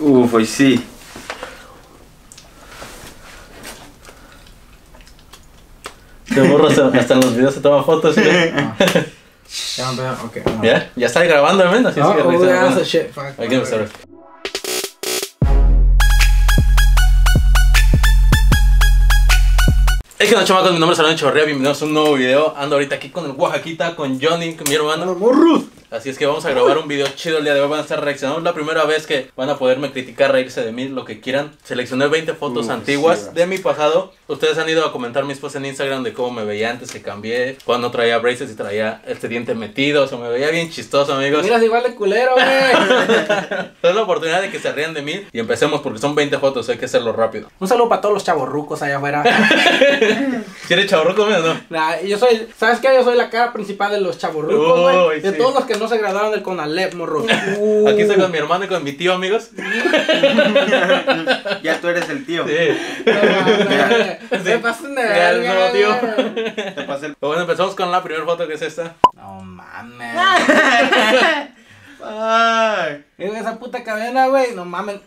Uf, hoy sí. Te borro hasta, en los videos se toma fotos, güey. Ya, ya, está grabando, men, así es Oh, que oh, revisa, yeah, bueno. so shit, fuck. Hay que empezar. Hey, ¿qué onda, chamacos? Mi nombre es Alan Chorrea, bienvenidos a un nuevo video. Ando ahorita aquí con el Oaxaquita, con Johnny, con mi hermano. morros! Así es que vamos a grabar un video chido el día de hoy. Van a estar reaccionando. Es la primera vez que van a poderme criticar, reírse de mí, lo que quieran. Seleccioné 20 fotos antiguas sí. de mi pasado. Ustedes han ido a comentar mis posts en Instagram de cómo me veía antes que cambié. Cuando traía braces y traía este diente metido. O sea, me veía bien chistoso, amigos. Miras igual de culero, güey. Es la oportunidad de que se rían de mí. Y empecemos porque son 20 fotos. Hay que hacerlo rápido. Un saludo para todos los chavorrucos allá afuera. ¿Quieres chavorruco, o no? Nah, yo soy, ¿sabes qué? Yo soy la cara principal de los chavorrucos, güey. De sí. todos los que no se graduaron del Conalep, morro. Uh. Aquí estoy con mi hermano y con mi tío, amigos. Ya tú eres el tío. Sí. No mames, Sí. Se pasan de Ya, verga, no, tío. Te pasé el... Bueno, empezamos con la primera foto que es esta. No mames. Ay. Esa puta cadena, güey, no mames.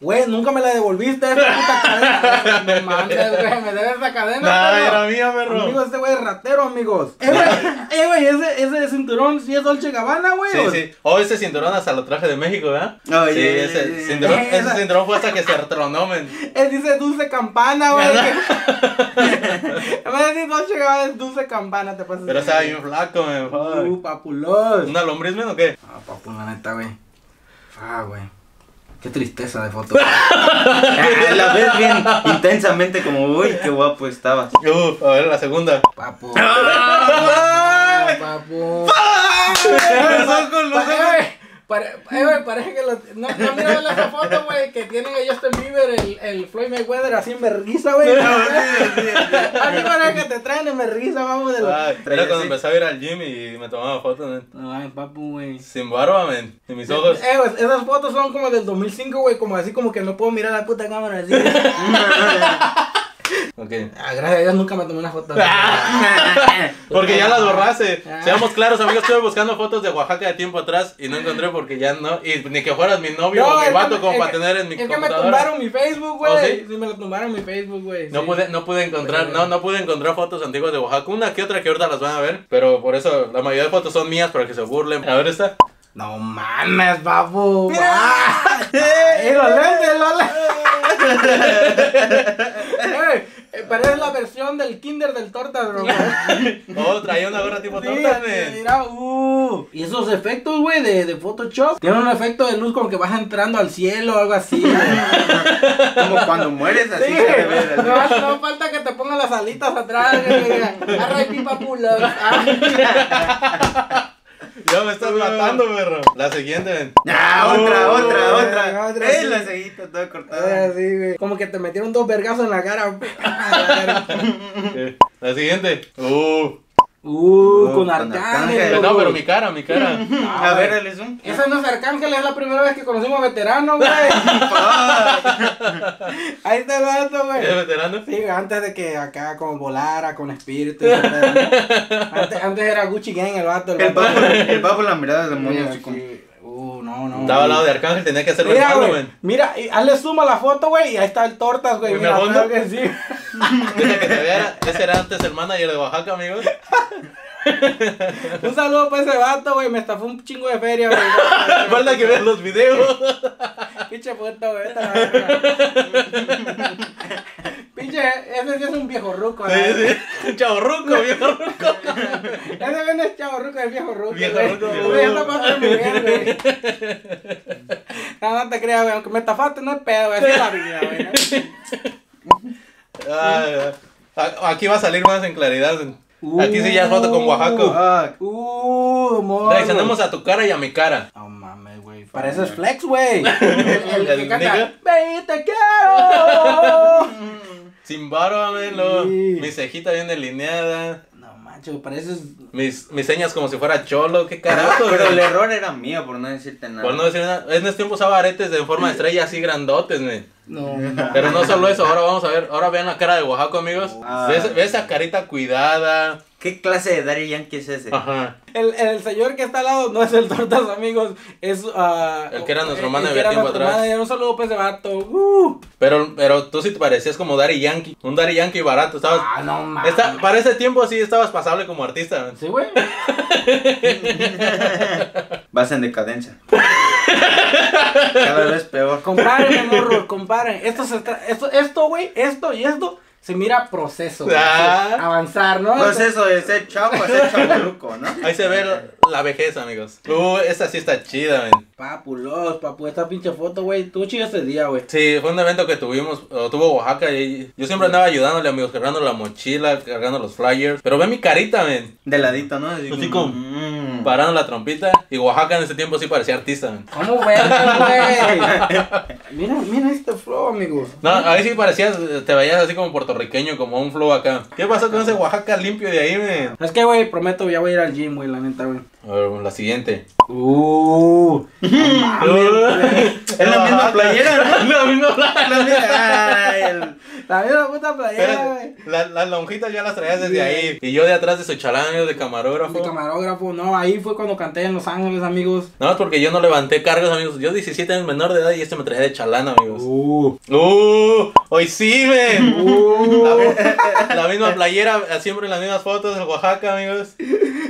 Güey, nunca me la devolviste esa puta cadena. No mames, güey, me debes esa cadena. Nah, era mía, perro. Amigos, este güey es ratero, amigos. Eh, güey, eh, güey, ese, ese cinturón sí es Dolce Gabbana, güey. Sí, o- sí. Oh, ese cinturón hasta lo traje de México, ¿verdad? Oye, sí, oye, ese cinturón, ese cinturón fue hasta que se retronó, men. Él dice Dulce Campana, güey. En vez de decir Dolce Gabbana es Dulce Campana, te pasas. Pero estaba bien flaco. Fuck. Uh, papulos. ¿Una lombriz, men, o qué? Ah, papu, la neta, güey. Ah, güey. Qué tristeza de foto. Ah, La ves bien intensamente como, uy, qué guapo estabas. Uf, a ver, la segunda. Papu. ¡Ay! Papu. Los ojos, los Pa- ojos. eh, pare- eh, güey, parece que los. No, no esa foto, güey, que tienen a Justin Bieber, el, el Floyd Mayweather así en vergüenza, güey. Así parece que te traen en vergüenza, vamos de los. Traía Era cuando empecé a ir al gym y me tomaba fotos, men. Ay, papu, güey. Sin barba, men. Y mis ojos. Eh, güey, esas fotos son como del 2005, güey, como así como que no puedo mirar la puta cámara así. Ok. Ah, gracias a Dios nunca me tomé una foto. Porque ya las borraste. Ah. Seamos claros, amigos. Estuve buscando fotos de Oaxaca de tiempo atrás y no encontré porque ya no. Y ni que fueras mi novio o mi vato como para tener en mi Es que me tumbaron mi Facebook, güey. ¿Oh, sí? sí? me lo tumbaron mi Facebook, güey. No sí. pude, no pude encontrar, no, no pude encontrar fotos antiguas de Oaxaca. Una que otra que ahorita las van a ver. Pero por eso la mayoría de fotos son mías para que se burlen. A ver esta. No mames, papu. Ah, ¡Eh, los lentes, los lentes! Pero es la versión del Kinder del Torta, bro. Oh, traía una gorra tipo Sí, torta, mira, uh. Y esos efectos, güey, de, de Photoshop. Tienen un efecto de luz como que vas entrando al cielo o algo así. Como cuando mueres así Sí, se ve. no, no falta que te pongan las alitas atrás. R.I.P. Papulos. Ah. Ya me estás matando, perro. La siguiente. Ah, otra, Oh, otra, otra, otra. otra, Eh, sí. la ceguita toda Ah, cortada. sí, güey. Como que te metieron dos vergazos en la cara. Ok. La siguiente. Uh. Uh, con Arcángel. No, pero mi cara, mi cara. A ver, dale zoom. Esa no es Arcángel, es la primera vez que conocimos a veterano, güey. Ahí está el vato, güey. ¿Eres veterano? Sí, antes de que acá como volara con espíritu. antes, antes era Gucci Gang el vato. El vato. papo, el papo la mirada de demonio. Uh, no, no. Estaba al lado de Arcángel, tenía que hacer Mira. Mira, y hazle suma la foto, güey, y ahí está el tortas, güey. ¿En el Mira, fondo? que sí. Deja que se vea. Ese era antes el manager de Oaxaca, amigos. Un saludo para ese vato, güey. Me estafó un chingo de feria, güey. Falta que vean los videos. Pinche puto, güey. Pinche, ese sí es un viejo ruco, Sí, ¿no? sí. Un chavorruco, viejo ruco. Ese bien es chavo ruco, es viejo ruco. Viejo güey. ruco, güey. ya está pasando muy bien, güey. No, no te creas, güey. Aunque me estafaste, no es pedo, güey. Así es la vida, güey. ¿No? Ay, ay. A- Aquí va a salir más en claridad. Aquí sí ya es foto con Oaxaco. Ah, Uh, morro. Reaccionamos a tu cara y a mi cara. No mames, güey. Pareces flex, güey. El, el que ¿El canta. te quiero. Sin barba, melo. Sí. Mi cejita bien delineada. No mancho, pareces. Mis, mis señas como si fuera cholo. ¿Qué carajo? pero el güey? error era mío, por no decirte nada. Por no decir nada. En este tiempo usaba aretes de forma de estrella así grandotes, men. No, no. Pero no solo eso, ahora vamos a ver, ahora vean la cara de Oaxaca, amigos. Ah. ¿Ves, ves esa carita cuidada? ¿Qué clase de Daddy Yankee es ese? Ajá. El, el señor que está al lado no es el Tortas, amigos. Es. ah, El que era nuestro que era tiempo atrás. manager. Un saludo, pues, de vato. Uh. Pero, pero tú sí te parecías como Daddy Yankee. Un Daddy Yankee barato. Estabas, Ah, no mames. Para ese tiempo sí estabas pasable como artista. man. Sí, güey. Vas en decadencia. Cada vez peor. Comparen, morro, comparen. Esto, se tra- esto, esto, güey, esto y esto se mira proceso. güey. Ah. Avanzar, ¿no? Pues eso de ser chavo ser chaburruco, ¿no? Ahí se ve la, vejez, amigos. Uh, esta sí está chida, man. Papulos, papu, esta pinche foto, güey. Tú chido ese día, güey. Sí, fue un evento que tuvimos, o tuvo Oaxaca y yo siempre andaba ayudándole, amigos, cargando la mochila, cargando los flyers. Pero ve mi carita, man. De ladito, ¿no? Así, Así como, como- mm. Parando la trompita. Y Oaxaca en ese tiempo sí parecía artista, man. ¿Cómo verga, güey? mira, mira este flow, amigos. No, ahí sí parecías, te veías así como puertorriqueño, como un flow acá. ¿Qué pasó con ese Oaxaca limpio de ahí, man? Es que, güey, prometo, ya voy a ir al gym, güey, la neta, güey. A ver, la siguiente. Uh. Es la misma playera, ¿no? La misma playa. La misma- puta playera, güey. Espérate, la- Las lonjitas ya las traías desde ahí. Y yo de atrás de su chalán, yo de camarógrafo. camarógrafo, no, ahí fue cuando canté en Los Ángeles, amigos. No, es porque yo no levanté cargas, amigos. Yo 17 años menor de edad y este me traía de chalán, amigos. Uh. ¡Uh! ¡Hoy sí, men! Uh. La, la misma playera, siempre en las mismas fotos en Oaxaca, amigos.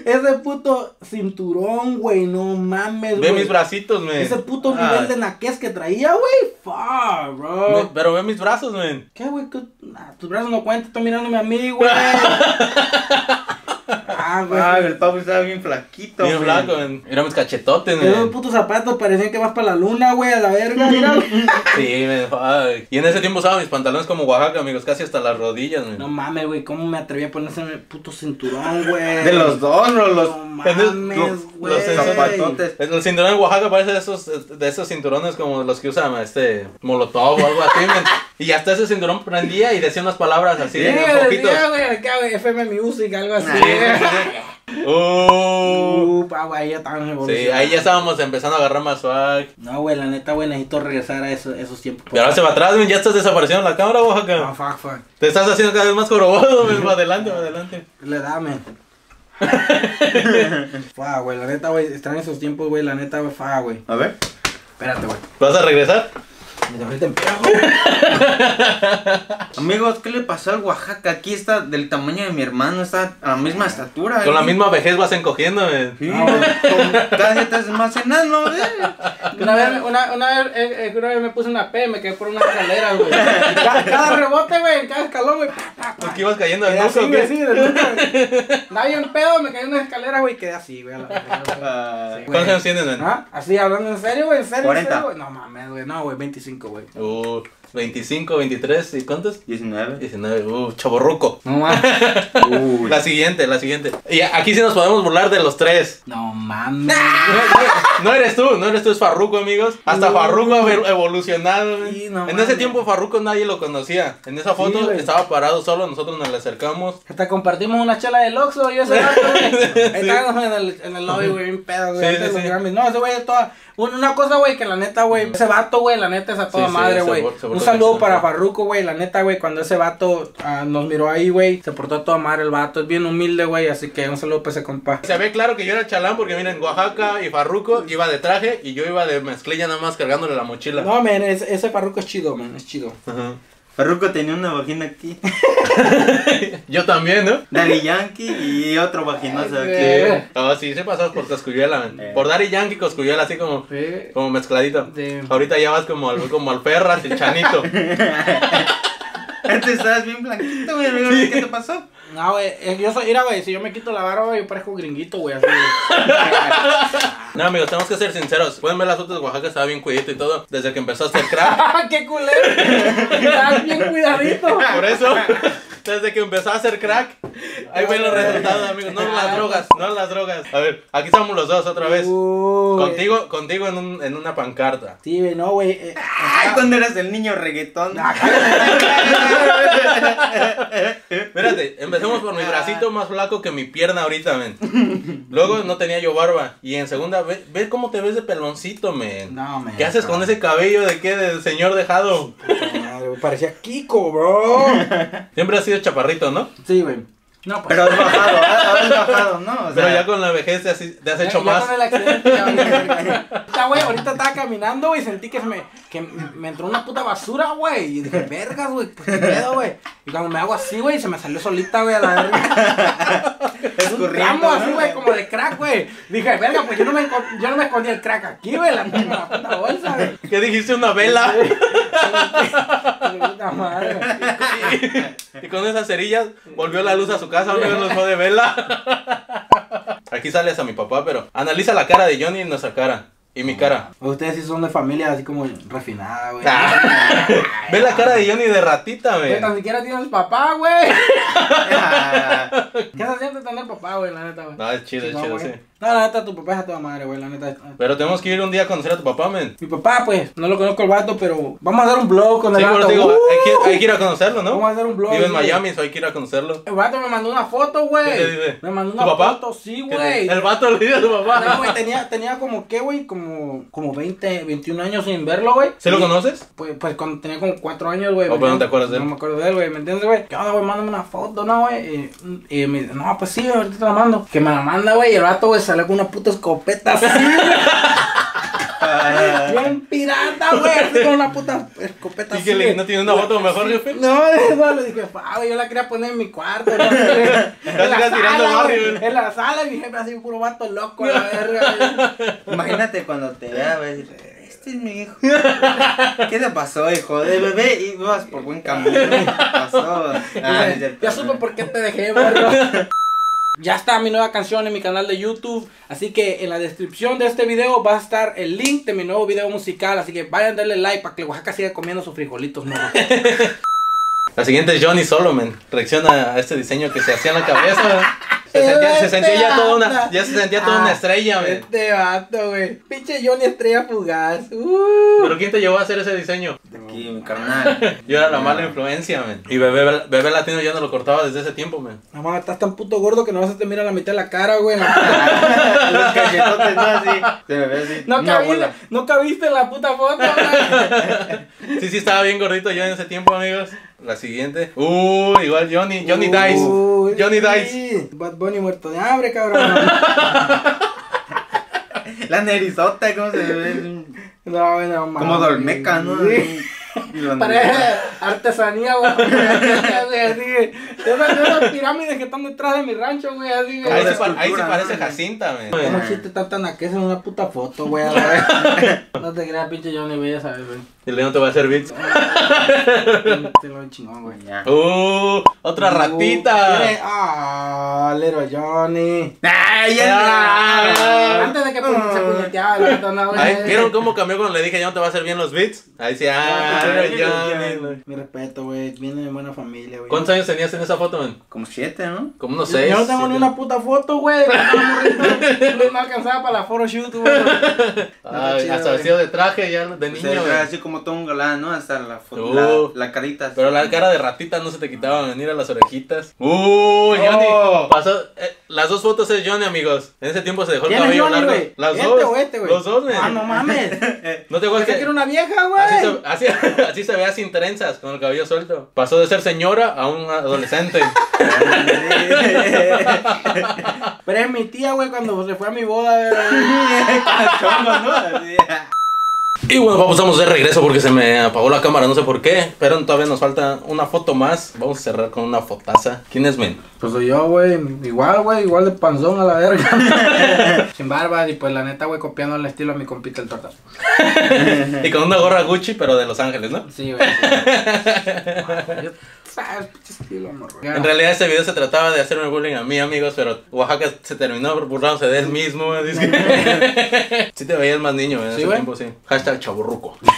Ese puto cinturón, güey, no mames, Ve mis bracitos, men. Ese puto Ah. nivel de naquez que traía, güey. Fuck, bro. Pero ve mis brazos, men. ¿Qué, güey? Nah, tus brazos no cuentan, estoy mirándome a mí, güey. ah, güey. Ah, el pavo estaba bien flaquito. Bien güey. flaco. Mira mis cachetotes, Esos men. putos zapatos parecían que vas para la luna, güey, a la verga, mira. güey. Sí, fuck. Y en ese tiempo usaba mis pantalones como Oaxaca, amigos. Casi hasta las rodillas, men. no mames, güey, ¿cómo me atreví a ponerse el puto cinturón, güey? De los dos, bro, los, No los- mames, güey. los zapatotes. El cinturón de Oaxaca parece de esos, de esos cinturones como los que usa este Molotov o algo así. Y hasta ese cinturón prendía y decía unas palabras así Sí, de güey, poquitos. decía, güey, acá, güey, FM Music, algo así. Uh, pa, güey, ya estaban sí, ahí ya estábamos empezando a agarrar más swag. No, güey, la neta, güey, necesito regresar a eso- esos tiempos. Pero ahora se va atrás, men, ya estás desapareciendo en la cámara, Ah, Oaxaca. fuck, fuck. Te estás haciendo cada vez más jorobado, men. Va adelante, adelante. Le da, men. Fuck, güey, la neta, güey, están esos tiempos, güey, la neta, güey, fuck, güey. A ver. Espérate, güey. ¿Vas a regresar? Me güey. Amigos, ¿qué le pasó al Oaxaca? Aquí está del tamaño de mi hermano, está a la misma estatura. Con la ¿eh? misma vejez vas encogiendo. Sí, No, güey. con- cada día te haces más enano, ¿eh? Una vez, una, una, vez, eh, eh, una vez me puse una P, me quedé por una escalera, güey. Cada, cada rebote, güey, en cada escalón, güey. pa. Porque ibas cayendo así, nuco, güey, ¿qué? así, de nuca, güey. Nadie en pedo, me caí en una escalera, güey, quedé así, güey, güey. Ah, Sí, ¿Cuántos años tienes, men? ¿Ah? Así, hablando en serio, güey, en serio, en 40. serio, güey. No mames, güey, no, güey, 25, güey. Uh, 25, 23, ¿y cuántos? 19. 19, uh, chaborruco. No mames. La siguiente, la siguiente. Y aquí sí nos podemos burlar de los tres. No mames. No eres tú, no eres tú, es Farruko, amigos. Hasta No. Farruko ha evo- evolucionado. güey. Sí, no en mames. ese tiempo Farruko nadie lo conocía. En esa foto estaba parado solo, nosotros nos le acercamos. Hasta compartimos una chela del Oxxo y ese vato, güey. Estábamos en el, en el lobby, güey, bien pedo, güey. Sí. No, ese güey es toda. un- Una cosa, güey, que la neta, güey. Ese vato, güey, la neta es a toda madre, güey. Un saludo para chido. Farruko, güey. La neta, güey, cuando ese vato ah, nos miró ahí, güey, se portó a toda madre el vato. Es bien humilde, güey. Así que un saludo para ese compa. Se ve claro que yo era chalán porque miren, Oaxaca y Farruko iba de traje y yo iba de mezclilla nada más cargándole la mochila. No, men, ese, ese Farruko es chido, man. Es chido. Ajá. Farruko tenía una vagina aquí. Yo también, ¿no? Daddy Yankee y otro vaginoso Ay, aquí. güey. Ah, sí, se pasas por Coscuyuela, man. Eh. Por Daddy Yankee, Coscuyuela, así como, Sí. como mezcladito. Sí. Ahorita ya vas como al, como al Ferras, el Chanito. Antes estabas bien blanquito, güey. amigo, ¿Qué te pasó? No, güey, eh, yo soy, mira, güey, si yo me quito la barba, yo parezco gringuito, güey, así. No, amigos, tenemos que ser sinceros. Pueden ver las fotos de Oaxaca, estaba bien cuidito y todo. Desde que empezó a hacer crack. ¡Qué culero! Estás bien cuidadito. Por eso, Desde que empezó a hacer crack, ahí ven los resultados, amigos. No las drogas, no las drogas. A ver, aquí estamos los dos otra vez. Uy. Contigo, contigo en, un, en una pancarta. Sí, güey, no, güey. eh, Ay, cuando eras el niño reggaetón. Espérate, empecemos por mi bracito más flaco que mi pierna ahorita, men. Luego no tenía yo barba. Y en segunda, ve, ve cómo te ves de peloncito, men. No, man. ¿Qué haces con ese cabello de qué? De señor dejado. Madre, Parecía Kiko, bro. Siempre has sido chaparrito, ¿no? Sí, güey. No, pues. Pero has bajado, has has bajado, ¿no? O Pero ya con la vejez te has, te has Ya- hecho ya más. con el accidente, ya, güey. Ahorita, güey, ahorita estaba caminando, güey, y sentí que se me, que me entró una puta basura, güey. Y dije, vergas, güey, pues qué pedo, güey. Y cuando me hago así, güey, se me salió solita, güey, a la verga. Un escurriendo, tramo así, ¿no? güey, como de crack, güey. Dije, verga, pues yo no me, yo no me escondí el crack aquí, güey, la, la puta bolsa, güey. ¿Qué dijiste? Una vela. Puta madre. Y con esas cerillas volvió la luz a su casa, amigos, nos fue de vela. Aquí sales a mi papá, pero analiza la cara de Johnny y nuestra cara. Y mi cara. Ustedes sí son de familia así como refinada, güey. Ah. Ve la cara de Johnny de ratita, Güey, tan siquiera tienes papá, güey. ¿Qué se siente tener papá, güey, la neta, güey? No, es chido, es No, chido, sí. No, la neta, tu papá es a toda madre, güey, la neta. Pero tenemos que ir un día a conocer a tu papá, men. Mi papá, pues, no lo conozco el vato, pero vamos a hacer un blog con el Sí, vato. digo, ¡Uh! hay que, hay que ir a conocerlo, ¿no? Vamos a hacer un blog. Vive en. Miami, so hay que ir a conocerlo. El vato me mandó una foto, güey. ¿Qué te dice? Me mandó ¿Tu una papá? foto, sí, ¿Qué güey. El vato le dice a tu No, papá. güey, tenía, tenía como, ¿qué, güey? Como, como 20, 21 años sin verlo, güey. ¿Sí lo conoces? Pues, pues cuando tenía como 4 años, güey. Oh, pero no te acuerdas de él. No me acuerdo de él, güey, ¿me entiendes, güey? ¿Qué onda, güey? Mándame una foto, ¿no, güey? Y, y me dice, no, pues sí, ahorita te la mando. Que me la manda, güey, y el vato, güey, sale con una puta escopeta así, ah, Bien pirata, güey, así con una puta escopeta ¿Y así. que le- güey. no tiene una foto mejor, jefe? No, no, le dije, pa, güey, yo la quería poner en mi cuarto, ¿no? en tirando sala, barrio, güey, güey. En la sala, y mi jefe así, puro vato loco, a la verga, güey. Imagínate cuando te vea, decir, este es mi hijo. ¿Qué te pasó, hijo? De bebé ibas por buen camino. ¿Qué pasó? Ah, ya supe por qué te dejé, morro. Ya está mi nueva canción en mi canal de YouTube, así que en la descripción de este video va a estar el link de mi nuevo video musical, así que vayan a darle like para que Oaxaca siga comiendo sus frijolitos, morro. La siguiente es Johnny Solomon. Reacciona a este diseño que se hacía en la cabeza. Se sentía, se sentía ya toda una, ya se sentía toda una Ah, estrella, men. Este vato, güey. Pinche Johnny Estrella Fugaz. Uh. Pero ¿quién te llevó a hacer ese diseño? Aquí, mi carnal. Yo era la mala influencia, men. Y bebé, bebé latino ya no lo cortaba desde ese tiempo, men. No mames, estás tan puto gordo que no vas a te mira la mitad de la cara, güey. Los cachetotes, ¿no? Así. Se me ve así. No una cabiste, bola. no cabiste en la puta foto, güey. Sí, sí, estaba bien gordito yo en ese tiempo, amigos. La siguiente. Uh, igual Johnny. Johnny Dice. Uy, Johnny. Dice. Bad Bunny muerto de hambre, cabrón. La nerizota, ¿cómo se ve? No, güey, no mames. Como Dolmeca, ¿no? Sí. Parece artesanía, güey. Así, esas, de esas pirámides que están detrás de mi rancho, güey. Así, güey. Ahí pa- ahí escultura, parece. Jacinta, men. ¿Cómo existe tanta naqueza en una puta foto, güey? a? No te creas, pinche Johnny, güey, ya sabes, güey. Y León te va a hacer beats. Te lo chingón, güey. Ya. Uh, otra ratita. ¿Quiere- Ah, Little Johnny. ¡Ay, Ah. ya! Antes de que se puñeteaba el vato, no, güey. ¿Vieron cómo cambió cuando le dije ya no te va a hacer bien los beats? Ahí sí, ah, Ah, Little Little Johnny. Mi respeto, güey. Viene de buena familia, güey. ¿Cuántos años tenías en esa foto, man? Como siete, ¿no? Como unos Yo seis. no tengo ni una puta foto, güey. No me alcanzaba para la photoshoot, güey. Ay, chido, hasta vestido de traje ya de sea, niño, era güey. así como todo un galán, ¿no? Hasta la, Uh. la, la carita. Pero la cara de ratita no se te quitaba venir a las orejitas. Uh, Johnny. Oh. Pasó, eh, las dos fotos es Johnny, amigos. En ese tiempo se dejó el ¿Quién es cabello Johnny, largo. güey? Las ¿Este dos. o este, güey? Los dos, men. Ah, no mames. ¿No te acuerdas que que era una vieja, güey. así, así se veía sin trenzas, con el cabello suelto? Pasó de ser señora a un adolescente. Pero es mi tía, güey, cuando se fue a mi boda, güey. Chongos, ¿no? Y bueno, vamos, vamos de regreso porque se me apagó la cámara, no sé por qué. Pero todavía nos falta una foto más. Vamos a cerrar con una fotaza. ¿Quién es, men? Pues soy yo, güey. Igual, güey. Igual de panzón a la verga. Sin barba. Y pues la neta, güey, copiando el estilo a mi compita el tortas. Y con una gorra Gucci, pero de Los Ángeles, ¿no? Sí, güey. Yo- En realidad este video se trataba de hacerme bullying a mí, amigos, pero Oaxaca se terminó burlándose de él mismo. dice que- sí te veías más niño en ¿Sí, ese güey? tiempo, sí. Hashtag chaburruco.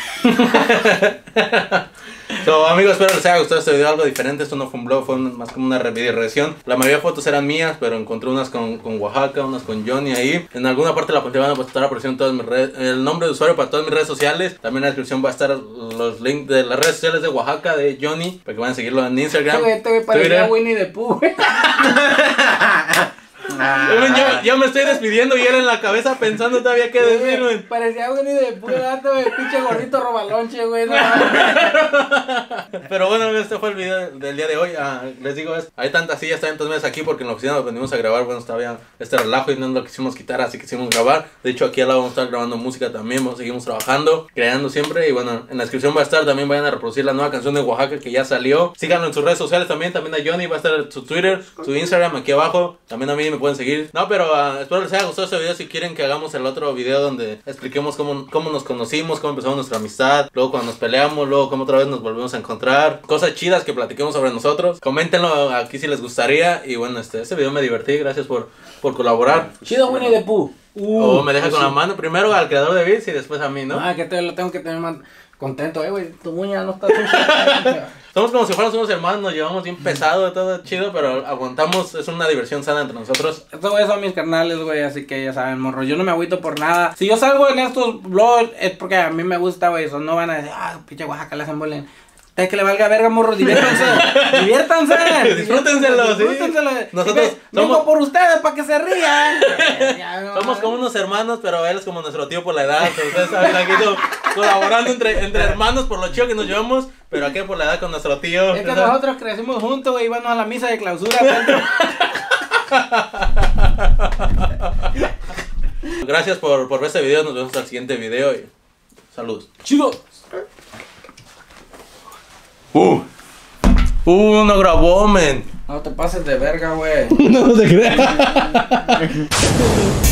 So, amigos, espero les haya gustado este video, algo diferente. Esto no fue un blog, fue un- más como una video reacción. La mayoría de fotos eran mías, pero encontré unas con, con Oaxaca, unas con Johnny ahí. En alguna parte de la pantalla van a estar apareciendo todas mis redes, el nombre de usuario para todas mis redes sociales. También en la descripción va a estar los links de las redes sociales de Oaxaca, de Johnny, para que vayan a seguirlo en Instagram. Este güey parecía Twitter. Winnie the Pooh, Oigan, Yo, yo me estoy despidiendo y él en la cabeza pensando todavía qué decir, güey. Parecía Winnie the Pooh, gato, güey. Pinche gordito robalonche, güey. No, mames. Pero bueno, este fue el video del día de hoy. Ah, les digo, es, hay tantas sillas, tantas mesas aquí porque en la oficina nos venimos a grabar. Bueno, estaba ya este relajo y no lo quisimos quitar, así que quisimos grabar. De hecho, aquí al lado vamos a estar grabando música también. Vamos, seguimos trabajando, creando siempre. Y bueno, en la descripción va a estar también. Vayan a reproducir la nueva canción de Oaxaca que ya salió. Síganlo en sus redes sociales también. También a Johnny va a estar su Twitter, su Instagram aquí abajo. También a mí me pueden seguir. No, pero ah, espero les haya gustado este video. Si quieren que hagamos el otro video donde expliquemos cómo, cómo nos conocimos, cómo empezamos nuestra amistad, luego cuando nos peleamos, luego cómo otra vez nos volvemos a encontrar, cosas chidas que platiquemos sobre nosotros. Coméntenlo aquí si les gustaría. Y bueno, este, este video me divertí. Gracias por, por colaborar. Chido Winnie the Pooh. Uh, o me deja con la mano primero al creador de beats y después a mí, ¿no? Ah, que te lo tengo que tener más contento, eh, güey. Tu uña no está sucia. Somos como si fuéramos unos hermanos, nos llevamos bien pesado, todo chido, pero aguantamos, es una diversión sana entre nosotros. Estos güeyes son mis carnales, güey, así que ya saben, morro. Yo no me agüito por nada. Si yo salgo en estos vlogs es porque a mí me gusta, güey. Eso no van a decir, ah, pinche Oaxaca, le hacen bolen. Es que le valga verga, morro. Diviértanse. diviértanse. Disfrútenselo, sí. Disfrútenselo. Nosotros Vengo somos- por ustedes para que se rían. No, Somos como unos hermanos, pero él es como nuestro tío por la edad. Ustedes saben, aquí co- colaborando entre, entre hermanos por lo chido que nos llevamos, pero aquí por la edad con nuestro tío. Es que nosotros crecimos juntos, güey, íbamos a la misa de clausura. tanto. Gracias por, por ver este video, nos vemos hasta el siguiente video y saludos. Chido. Uh, uh, no grabó, men. No te pases de verga, güey. No se crea.